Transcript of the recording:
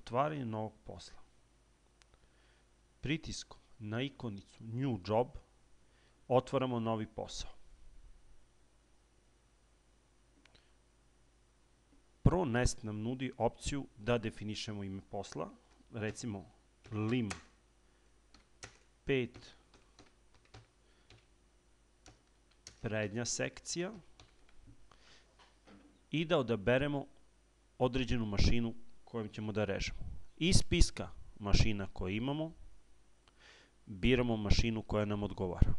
otvaranje novog posla. Pritiskom na ikonicu New Job otvaramo novi posao. ProNest nam nudi opciju da definišemo ime posla, recimo lim 5 prednja sekcija i da odaberemo određenu mašinu kojom ćemo da režemo. Iz spiska mašina koje imamo, biramo mašinu koja nam odgovara.